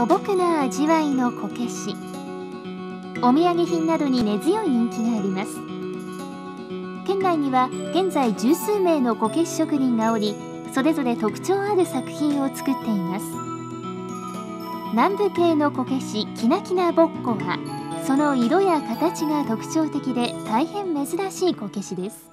素朴な味わいのこけし。お土産品などに根強い人気があります。県内には現在十数名のこけし職人がおりそれぞれ特徴ある作品を作っています。南部系のこけしきなきなぼっこはその色や形が特徴的で大変珍しいこけしです。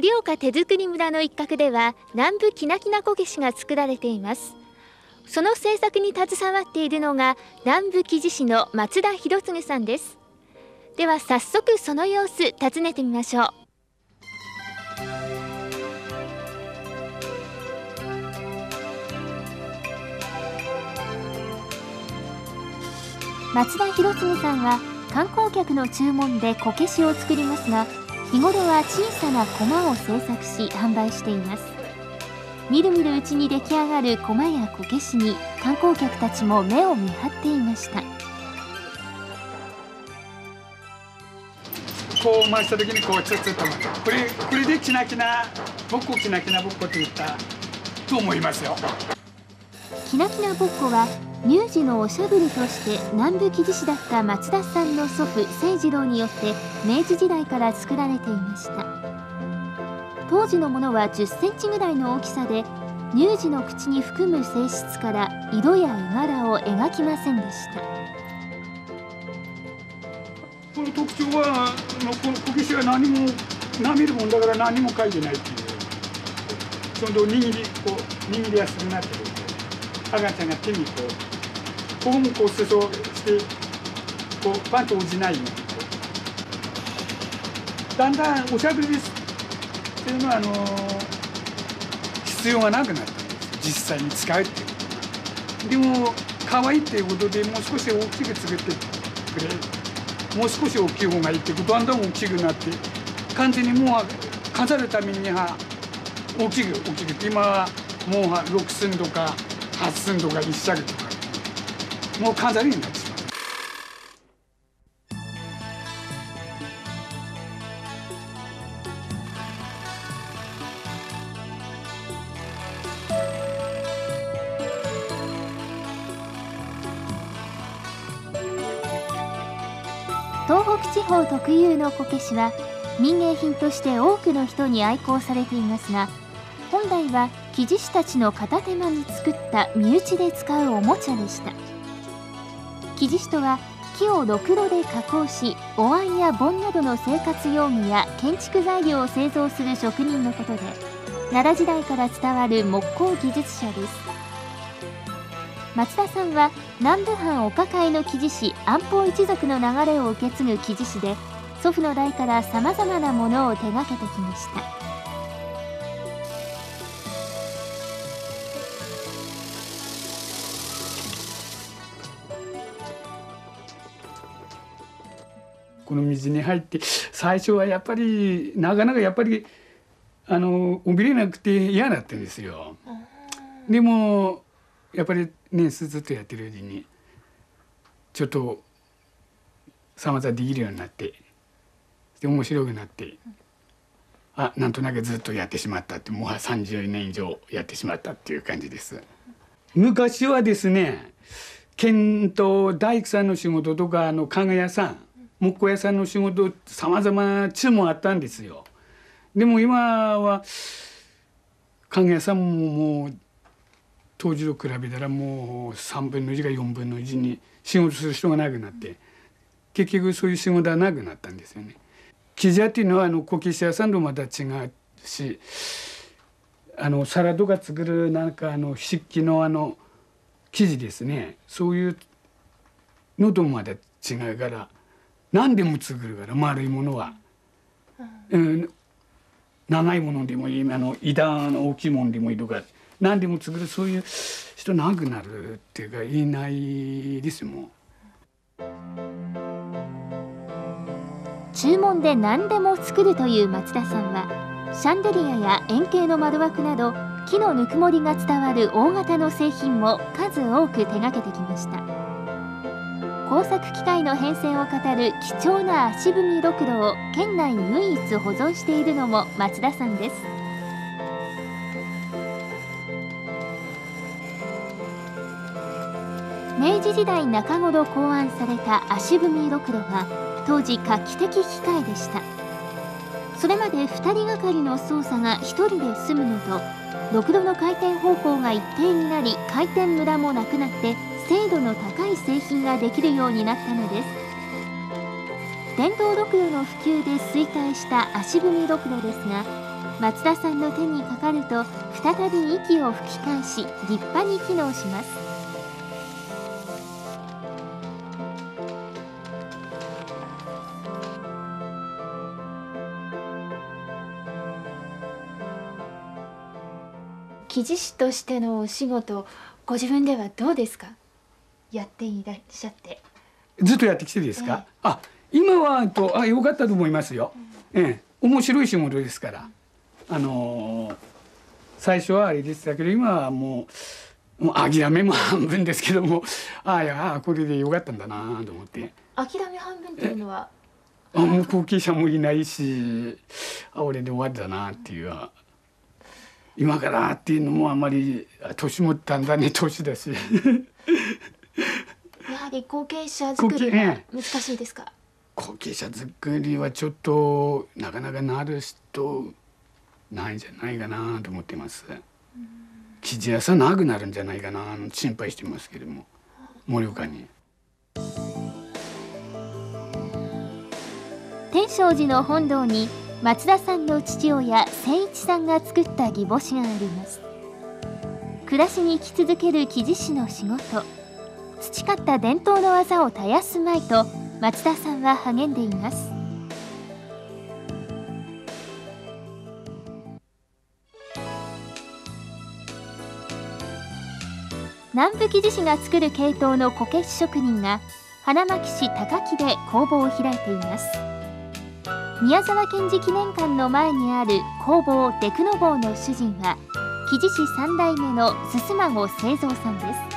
盛岡手作り村の一角では南部きなきなこけしが作られています。その制作に携わっているのが南部木地師の松田博次さんです。では早速その様子訪ねてみましょう。松田博次さんは観光客の注文でこけしを作りますが日頃は小さな駒を製作し販売しています。みるみるうちに出来上がる駒やこけしに観光客たちも目を見張っていました。こう回した時にこうちょっとこれこれできなきなぼっこきなきなぼっこって言ったと思いますよ。きなきなぼっこは乳児のおしゃぶりとして南部木地師だった松田さんの祖父清次郎によって明治時代から作られていました。当時のものは10センチぐらいの大きさで乳児の口に含む性質から色や絵柄を描きませんでした。この特徴はこのこけしは何もなめるもんだから何も書いてないっていうちょうど握りこう握りやすくなってる赤ちゃんが手にこうここもこう裾してこうパンと落ちないようにだんだんおしゃべりですっていうのはあの必要がなくなったんです実際に使うっていうでも可愛いっていうことでもう少し大きく作ってくれもう少し大きい方がいいってだんだん大きくなって完全にもう飾るためには大きく大きく今はもう6寸とか8寸とか1尺とかもう飾りに。東北地方特有のこけしは民芸品として多くの人に愛好されていますが本来は木地師たちの片手間に作った身内で使うおもちゃでした木地師とは木をろくろで加工しお椀や盆などの生活用具や建築材料を製造する職人のことで奈良時代から伝わる木工技術者です。松田さんは南部藩お抱えの木地師安保一族の流れを受け継ぐ木地師で祖父の代からさまざまなものを手がけてきました。この水に入って最初はやっぱりなかなかやっぱりあのおびれなくて嫌だったんですよ。でもやっぱりねずっとやってるうちにちょっとさまざできるようになってで面白くなってあなんとなくずっとやってしまったってもう30年以上やってしまったっていう感じです。昔はですね県と大工さんの仕事とかあの加賀屋さん木工屋さんの仕事さまざま注文あったんですよ。でも今は家具屋さんももう当時と比べたらもう3分の1か4分の1に仕事する人がなくなって結局そういう仕事はなくなったんですよね。生地屋っていうのはあのこけし屋さんとまた違うしあの皿とか作るなんかあの漆器のあの生地ですねそういうのともまた違うから何でも作るから丸いものは、うん、長いものでもいいあの板の大きいものでもいいとか何でも作るそういう人なくなるっていうかいないですもん。注文で何でも作るという松田さんはシャンデリアや円形の窓枠など木のぬくもりが伝わる大型の製品も数多く手掛けてきました工作機械の変遷を語る貴重な足踏みろくろを県内唯一保存しているのも松田さんです。明治時代中頃考案された足踏みろくろは当時画期的機械でした。それまで2人がかりの操作が1人で済むのとろくろの回転方向が一定になり回転ムラもなくなって精度の高い製品ができるようになったのです。電動ろくろの普及で衰退した足踏みろくろですが松田さんの手にかかると再び息を吹き返し立派に機能します。記事師としてのお仕事ご自分ではどうですか？やっていらっしゃって。ずっとやってきてですか、ええ、あ今はとあ良かったと思いますよ、うん、ええ。面白い仕事ですから、あのー、最初はあれでしたけど今はもうもう諦めも半分ですけどもああいやこれでよかったんだなと思って。諦め半分っていうのは？あもう後継者もいないしあ俺で終わりだなっていう。今からっていうのもあんまり年もだんだんね年だしり後継者作りは難しいですか？後継者作りはちょっとなかなかなる人ないんじゃないかなと思ってます。生地屋さんなくなるんじゃないかな心配してますけども盛岡に。天正寺の本堂に松田さんの父親千一さんが作った義母子があります。暮らしに生き続ける木地師の仕事培った伝統の技を絶やすまいと松田さんは励んでいます。南部木地師が作る系統のこけし職人が花巻市高木で工房を開いています。宮沢賢治記念館の前にある工房デクノ坊の主人は木地師3代目の進孫清三さんです。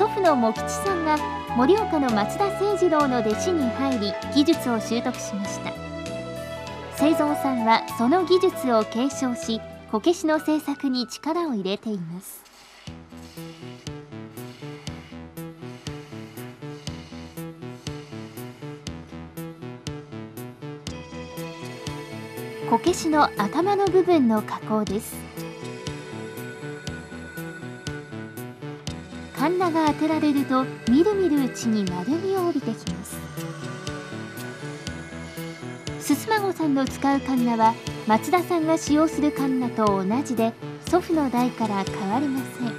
祖父の茂吉さんが盛岡の松田清次郎の弟子に入り技術を習得しました。清三さんはその技術を継承しこけしの製作に力を入れています。こけしの頭の部分の加工です。ンナが当てられるとみるみるうちに丸みを帯びてきます。すすまごさんの使うカンナは松田さんが使用するカンナと同じで祖父の代から変わりません。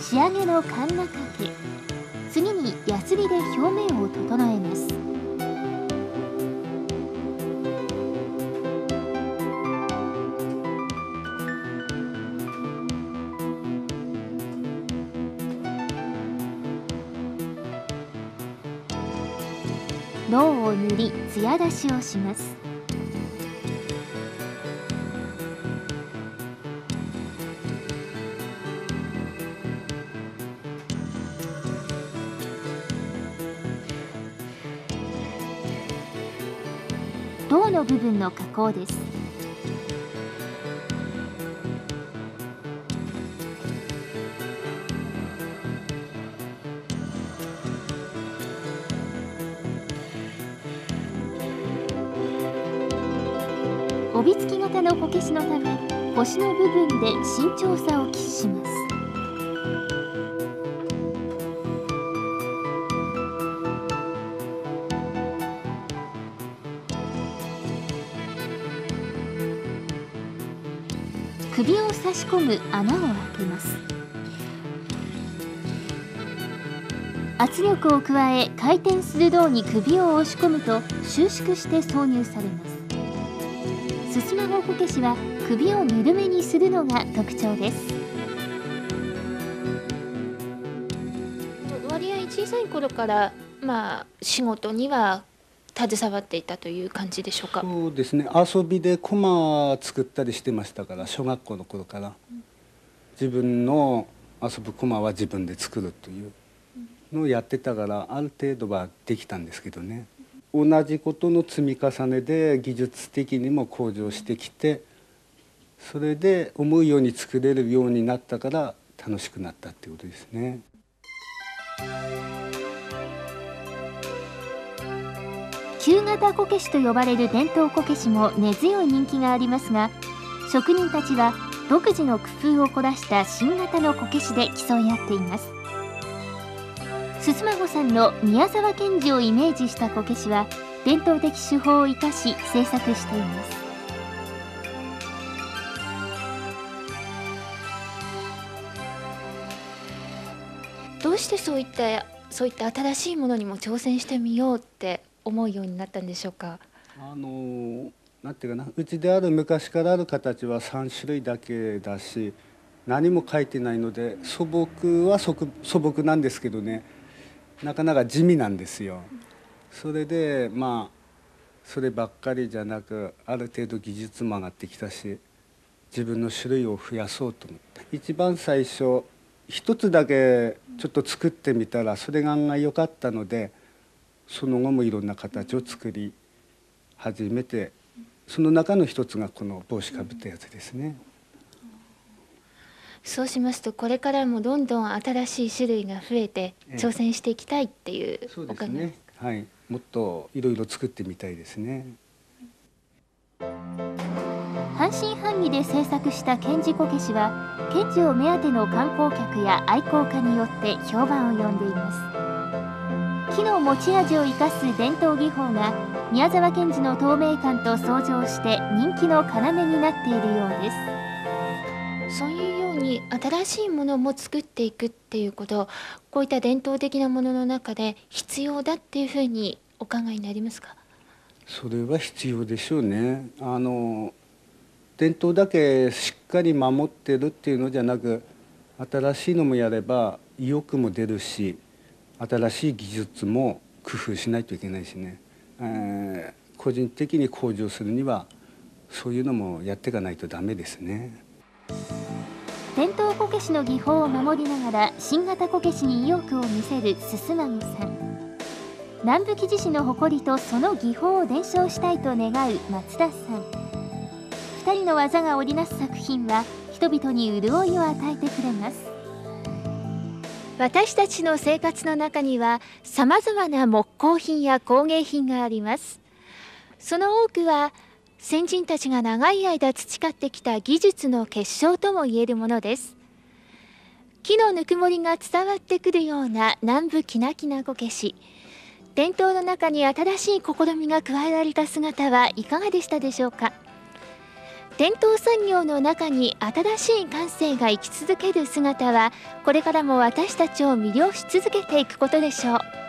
仕上げのカンナかけ。次にヤスリで表面を整えます。脳を塗り艶出しをします。胴の部分の加工です。帯付き型のこけしのため腰の部分で慎重さを期します。首を差し込む穴を開けます。圧力を加え回転する胴に首を押し込むと収縮して挿入されます。すすまごこけしは首をぬるめにするのが特徴です。さい頃からまあ仕事には携わっていたという感じでしょうか？そうですね。遊びで駒作ったりしてましたから小学校の頃から、自分の遊ぶ駒は自分で作るというのをやってたからある程度はできたんですけどね同じことの積み重ねで技術的にも向上してきてそれで思うように作れるようになったから楽しくなったっていうことですね。旧型こけしと呼ばれる伝統こけしも根強い人気がありますが職人たちは独自の工夫を凝らした新型のこけしで競い合っていますすまごさんの宮沢賢治をイメージしたこけしは伝統的手法を生かし制作しています。どうしてそういったそういった新しいものにも挑戦してみようって思うようになったんでしょうか？あのなんていうかなうちである昔からある形は3種類だけだし何も書いてないので素朴は素朴なんですけどねなかなか地味なんですよ。それでまあそればっかりじゃなくある程度技術も上がってきたし自分の種類を増やそうと思って一番最初一つだけちょっと作ってみたらそれが案外良かったのでその後もいろんな形を作り始めてその中の一つがこの帽子かぶったやつですね。そうしますとこれからもどんどん新しい種類が増えて挑戦していきたいっていうお考えですね。はい、もっといろいろ作ってみたいですね。半信半疑で制作した賢治こけしは賢治を目当ての観光客や愛好家によって評判を呼んでいます。木の持ち味を生かす伝統技法が宮沢賢治の透明感と相乗して人気の要になっているようです。そういうように新しいものも作っていくっていうことこういった伝統的なものの中で必要だっていうふうにお考えになりますか？それは必要でしょうね。あの伝統だけしっかり守ってるっていうのじゃなく新しいのもやれば意欲も出るし新しい技術も工夫しないといけないしね、えー、個人的に向上するにはそういうのもやっていかないとダメですね。伝統こけしの技法を守りながら新型こけしに意欲を見せるすすまごさん。南部木地市の誇りとその技法を伝承したいと願う松田さん。2人の技が織りなす作品は人々に潤いを与えてくれます。私たちの生活の中にはさまざまな木工品や工芸品があります。その多くは先人たちが長い間培ってきた技術の結晶ともいえるものです。木のぬくもりが伝わってくるような南部きなきなこけし。伝統の中に新しい試みが加えられた姿はいかがでしたでしょうか。伝統産業の中に新しい感性が生き続ける姿はこれからも私たちを魅了し続けていくことでしょう。